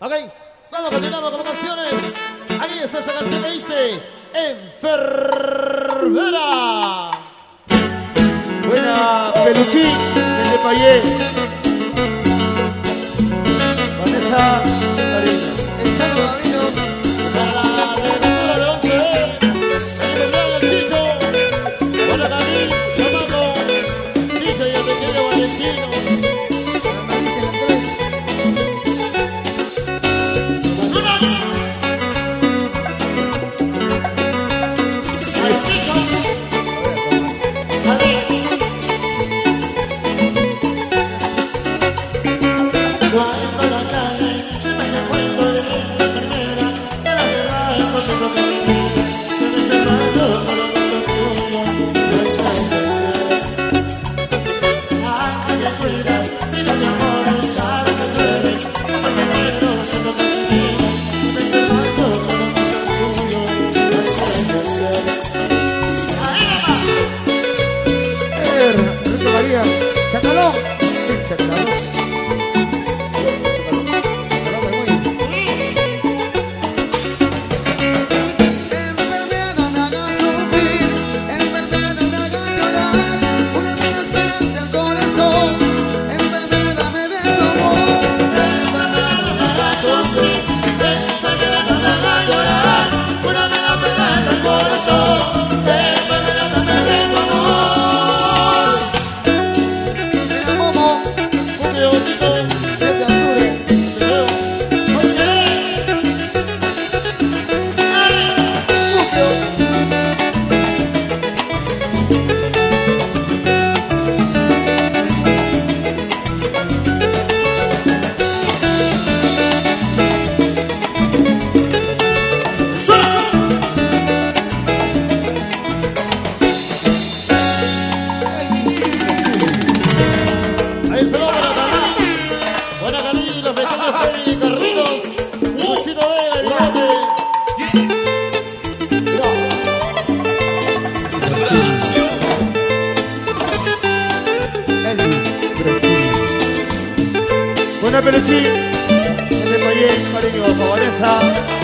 Ok, vamos, continuamos con canciones. Aquí está esa canción que dice Enfermera. Buena, Peluchín, desde Payé. Peluchín, el de este Proyecto, cariño, favoreza.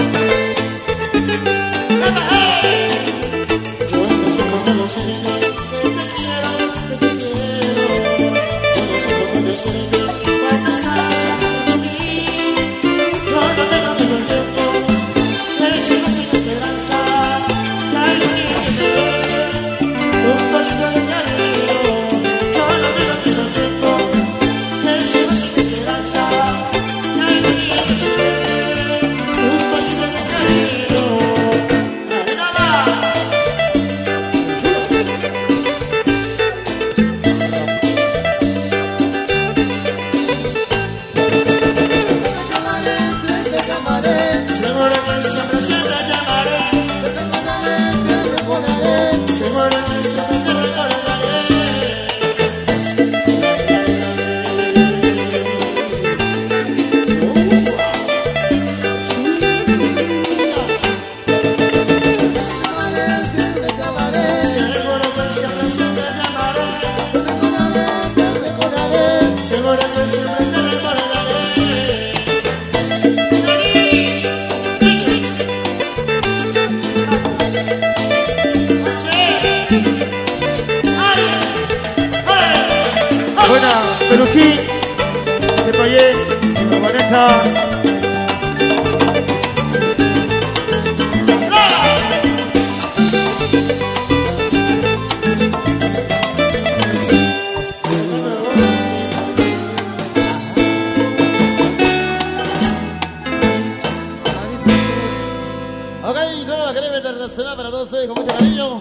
buena Peluchín, de este Proyecto, Vanessa. Ok, toda la crema internacional para todos ustedes con mucho cariño.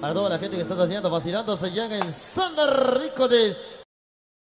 Para toda la gente que está haciendo vacilándose ya en San Rico de